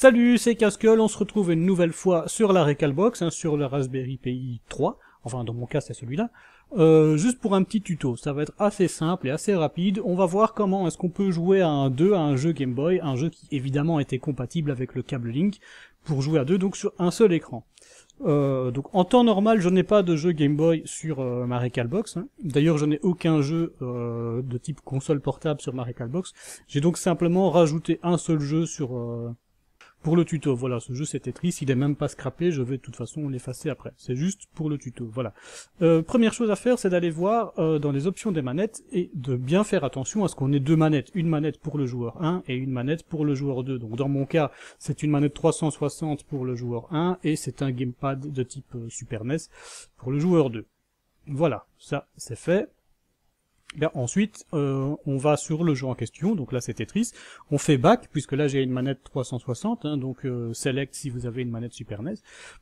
Salut, c'est Casqueul, on se retrouve une nouvelle fois sur la Recalbox, hein, sur le Raspberry Pi 3, enfin dans mon cas c'est celui-là, euh, juste pour un petit tuto, ça va être assez simple et assez rapide, on va voir comment est-ce qu'on peut jouer à un 2, à un jeu Game Boy, un jeu qui évidemment était compatible avec le câble Link, pour jouer à deux, donc sur un seul écran. Euh, donc en temps normal, je n'ai pas de jeu Game Boy sur euh, ma Recalbox. Hein. D'ailleurs, je n'ai aucun jeu de type console portable sur ma Recalbox. J'ai donc simplement rajouté un seul jeu sur pour le tuto, voilà, ce jeu c'est Tetris, il est même pas scrappé, je vais de toute façon l'effacer après. C'est juste pour le tuto, voilà. Euh, première chose à faire, c'est d'aller voir euh, dans les options des manettes et de bien faire attention à ce qu'on ait deux manettes. Une manette pour le joueur 1 et une manette pour le joueur 2. Donc dans mon cas, c'est une manette 360 pour le joueur 1 et c'est un gamepad de type euh, Super NES pour le joueur 2. Voilà, ça c'est fait ensuite, euh, on va sur le jeu en question, donc là c'est Tetris, on fait back, puisque là j'ai une manette 360, hein, donc euh, select si vous avez une manette Super NES,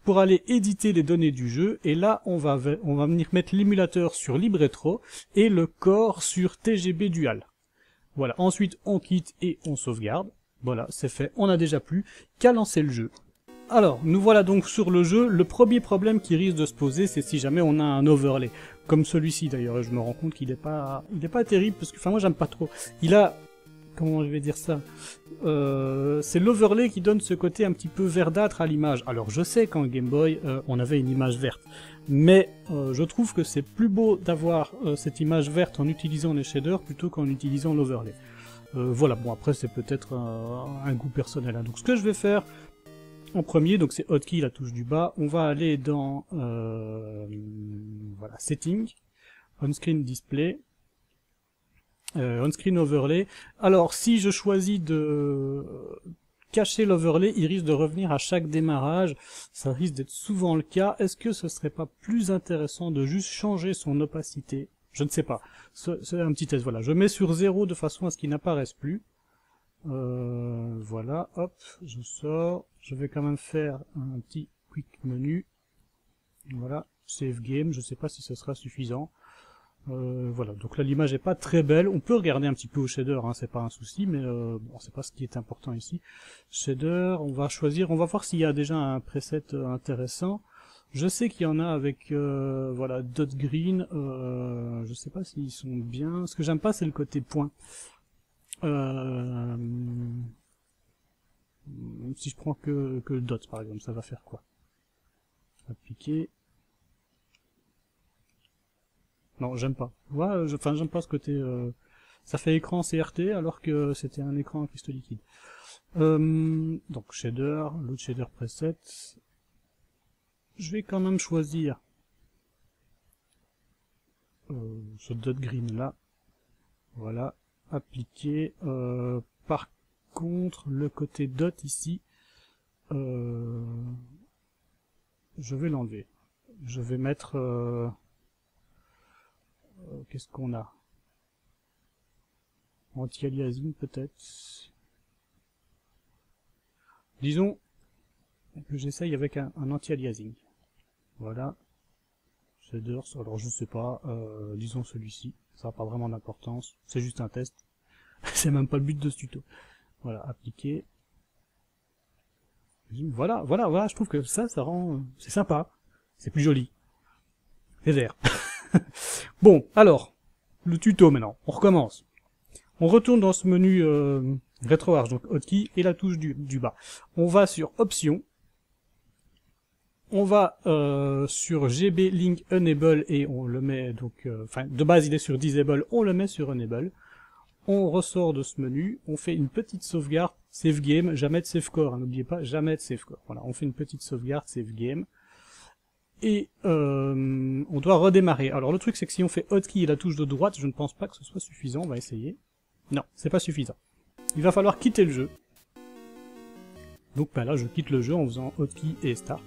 pour aller éditer les données du jeu, et là on va, on va venir mettre l'émulateur sur LibRetro, et le core sur TGB Dual. Voilà, ensuite on quitte et on sauvegarde, voilà, c'est fait, on a déjà plus qu'à lancer le jeu. Alors, nous voilà donc sur le jeu. Le premier problème qui risque de se poser, c'est si jamais on a un overlay. Comme celui-ci d'ailleurs, je me rends compte qu'il n'est pas, il est pas terrible, parce que, enfin moi j'aime pas trop. Il a, comment je vais dire ça euh, C'est l'overlay qui donne ce côté un petit peu verdâtre à l'image. Alors je sais qu'en Game Boy, euh, on avait une image verte. Mais euh, je trouve que c'est plus beau d'avoir cette image verte en utilisant les shaders plutôt qu'en utilisant l'overlay. voilà, bon après c'est peut-être un, goût personnel. Hein. Donc ce que je vais faire, en premier, donc c'est hotkey, la touche du bas. On va aller dans euh, voilà, Setting, On-Screen Display, euh, On-Screen Overlay. Alors, si je choisis de cacher l'overlay, il risque de revenir à chaque démarrage. Ça risque d'être souvent le cas. Est-ce que ce serait pas plus intéressant de juste changer son opacité? Je ne sais pas. C'est un petit test. Voilà, je mets sur 0 de façon à ce qu'il n'apparaisse plus. Euh, voilà, hop, je sors. Je vais quand même faire un petit quick menu. Voilà, save game, je sais pas si ce sera suffisant. Euh, voilà, donc là l'image est pas très belle. On peut regarder un petit peu au shader, hein, c'est pas un souci, mais euh, bon, c'est pas ce qui est important ici. Shader, on va choisir, on va voir s'il y a déjà un preset euh, intéressant. Je sais qu'il y en a avec voilà dot green. Euh, je sais pas s'ils sont bien. Ce que j'aime pas, c'est le côté point. Euh, si je prends que, que dot par exemple, ça va faire quoi? Appliquer. Non, j'aime pas. Enfin, j'aime pas ce côté... Euh, ça fait écran CRT alors que c'était un écran en cristaux liquide. Euh, donc shader, l'autre shader preset. Je vais quand même choisir ce dot green là. Voilà, appliquer. Euh, par contre, le côté dot ici, euh, je vais l'enlever. Je vais mettre... Euh, qu'est-ce qu'on a? Anti-aliasing peut-être Disons que j'essaye avec un, anti-aliasing. Voilà. Alors je sais pas, disons celui-ci. Ça n'a pas vraiment d'importance, c'est juste un test. c'est même pas le but de ce tuto. Voilà, appliquer. Voilà, voilà, voilà, je trouve que ça, ça rend... C'est sympa. C'est plus joli. C'est vert. bon, alors, le tuto maintenant. On recommence. On retourne dans ce menu euh, RetroArch, donc hotkey, et la touche du, du bas. On va sur Options, on va euh, sur GB Link Enable et on le met donc, euh, enfin de base il est sur Disable, on le met sur Enable. On ressort de ce menu, on fait une petite sauvegarde, save game, jamais de save core, hein, n'oubliez pas, jamais de save core. Voilà, on fait une petite sauvegarde, save game. Et euh, on doit redémarrer. Alors le truc c'est que si on fait hotkey et la touche de droite, je ne pense pas que ce soit suffisant, on va essayer. Non, c'est pas suffisant. Il va falloir quitter le jeu. Donc bah là je quitte le jeu en faisant hotkey et start.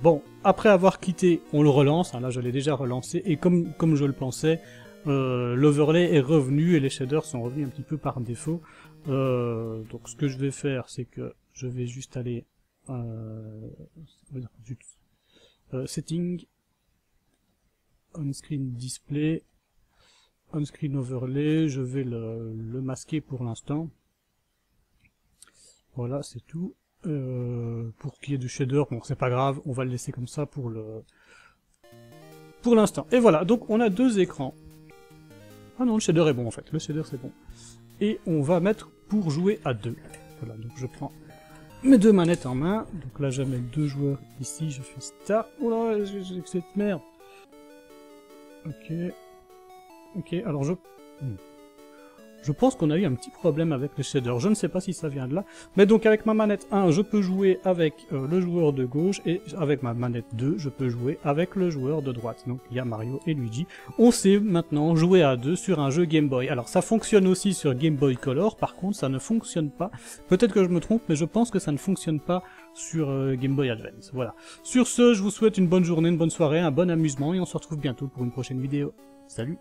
Bon, après avoir quitté, on le relance, hein, là je l'ai déjà relancé, et comme, comme je le pensais, euh, l'overlay est revenu et les shaders sont revenus un petit peu par défaut. Euh, donc ce que je vais faire, c'est que je vais juste aller... Euh, euh setting, on-screen display, on-screen overlay, je vais le, le masquer pour l'instant. Voilà, c'est tout. Euh, pour qu'il y ait du shader, bon c'est pas grave, on va le laisser comme ça pour le pour l'instant. Et voilà, donc on a deux écrans. Ah non, le shader est bon en fait, le shader c'est bon. Et on va mettre pour jouer à deux. Voilà, donc je prends mes deux manettes en main. Donc là, je mets deux joueurs ici, je fais start. Oh là, j'ai cette merde. Ok. Ok, alors je... Hmm. Je pense qu'on a eu un petit problème avec le shader, je ne sais pas si ça vient de là. Mais donc avec ma manette 1, je peux jouer avec euh, le joueur de gauche, et avec ma manette 2, je peux jouer avec le joueur de droite. Donc il y a Mario et Luigi. On sait maintenant jouer à deux sur un jeu Game Boy. Alors ça fonctionne aussi sur Game Boy Color, par contre ça ne fonctionne pas. Peut-être que je me trompe, mais je pense que ça ne fonctionne pas sur euh, Game Boy Advance. Voilà. Sur ce, je vous souhaite une bonne journée, une bonne soirée, un bon amusement, et on se retrouve bientôt pour une prochaine vidéo. Salut